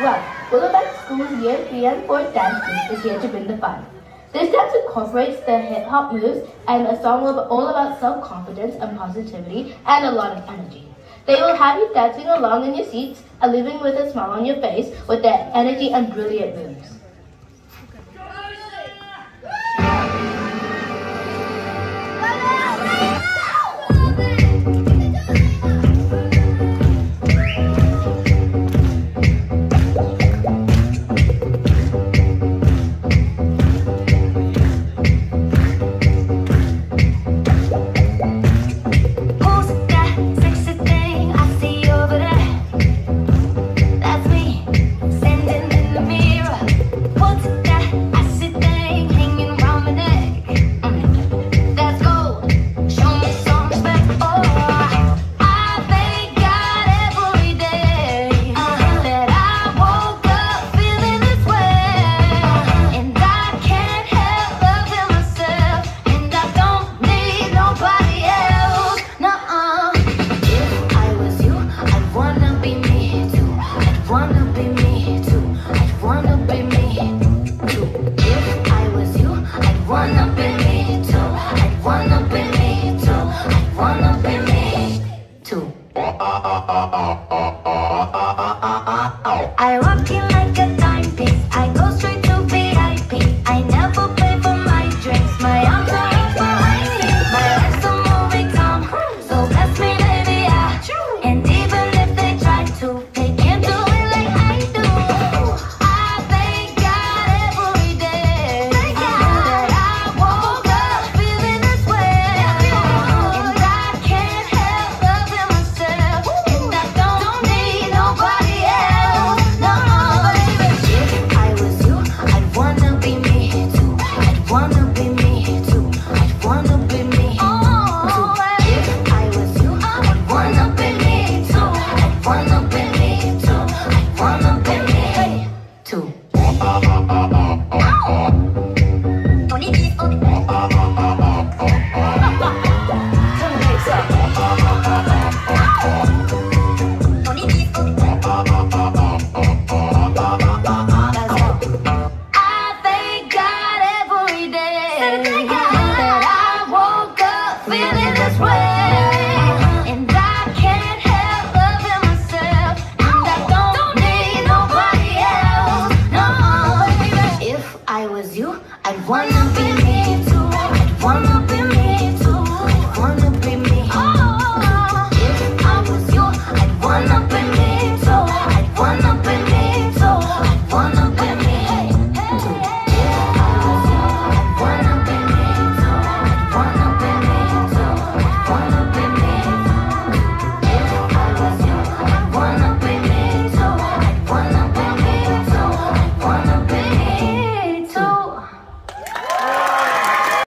Well, Willamette School's Year PM4 dance group is here to bring the fun. This dance incorporates the hip hop moves and a song all about self confidence and positivity and a lot of energy. They will have you dancing along in your seats and leaving with a smile on your face with their energy and brilliant moves. I walk in ba ba ba ba I'd wanna be me too. I'd wanna be me too. I wanna be me. Oh.